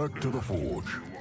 Back to the forge.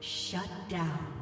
Shut down.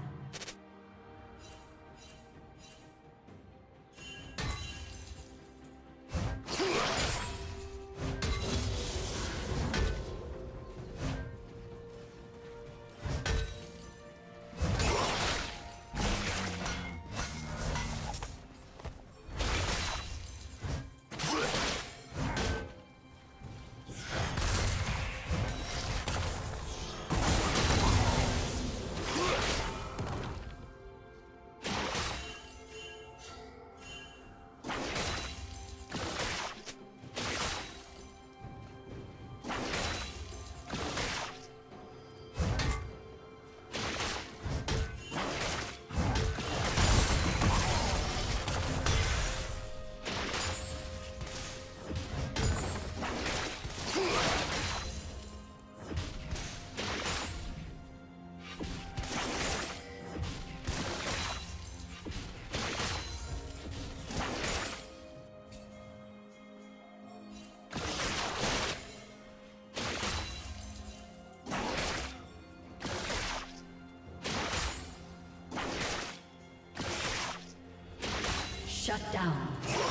Shut down.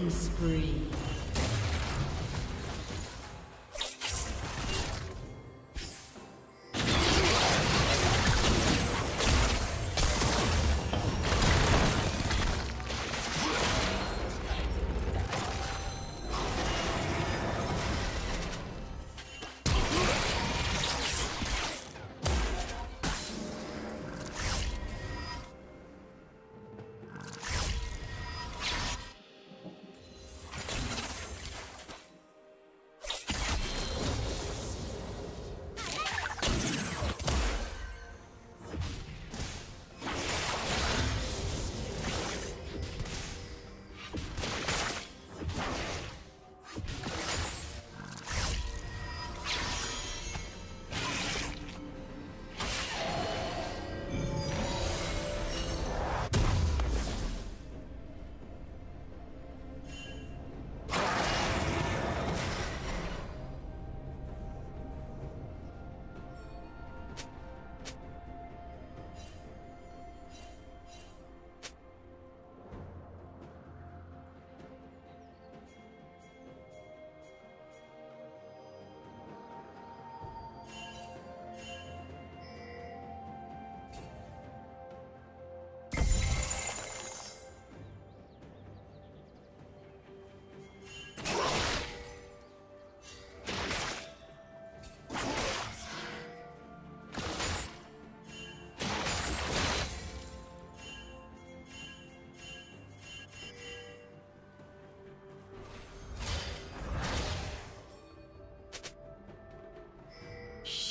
Killing spree.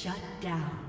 Shut down.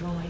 Destroyed.